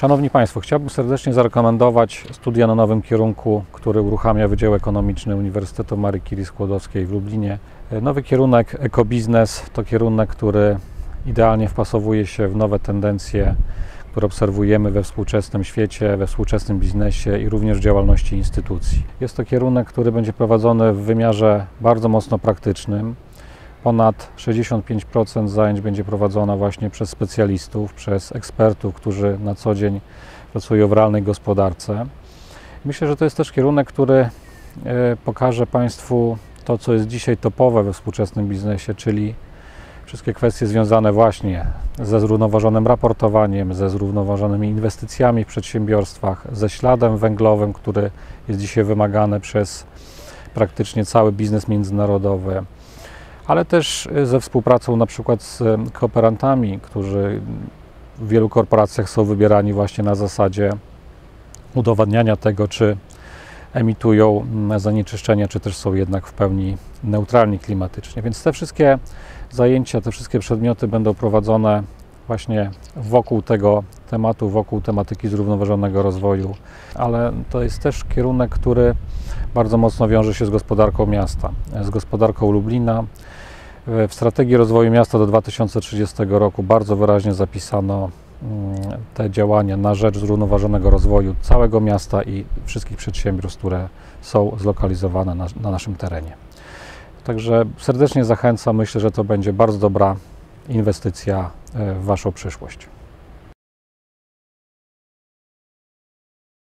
Szanowni Państwo, chciałbym serdecznie zarekomendować studia na nowym kierunku, który uruchamia Wydział Ekonomiczny Uniwersytetu Marii Curie Skłodowskiej w Lublinie. Nowy kierunek ekobiznes to kierunek, który idealnie wpasowuje się w nowe tendencje, które obserwujemy we współczesnym świecie, we współczesnym biznesie i również w działalności instytucji. Jest to kierunek, który będzie prowadzony w wymiarze bardzo mocno praktycznym. Ponad 65% zajęć będzie prowadzona właśnie przez specjalistów, przez ekspertów, którzy na co dzień pracują w realnej gospodarce. Myślę, że to jest też kierunek, który e, pokaże Państwu to, co jest dzisiaj topowe we współczesnym biznesie, czyli wszystkie kwestie związane właśnie ze zrównoważonym raportowaniem, ze zrównoważonymi inwestycjami w przedsiębiorstwach, ze śladem węglowym, który jest dzisiaj wymagany przez praktycznie cały biznes międzynarodowy, ale też ze współpracą na przykład z kooperantami, którzy w wielu korporacjach są wybierani właśnie na zasadzie udowadniania tego, czy emitują zanieczyszczenia, czy też są jednak w pełni neutralni klimatycznie. Więc te wszystkie zajęcia, te wszystkie przedmioty będą prowadzone właśnie wokół tego tematu, wokół tematyki zrównoważonego rozwoju, ale to jest też kierunek, który bardzo mocno wiąże się z gospodarką miasta, z gospodarką Lublina. W strategii rozwoju miasta do 2030 roku bardzo wyraźnie zapisano mm, te działania na rzecz zrównoważonego rozwoju całego miasta i wszystkich przedsiębiorstw, które są zlokalizowane na, na naszym terenie. Także serdecznie zachęcam. Myślę, że to będzie bardzo dobra inwestycja e, w Waszą przyszłość.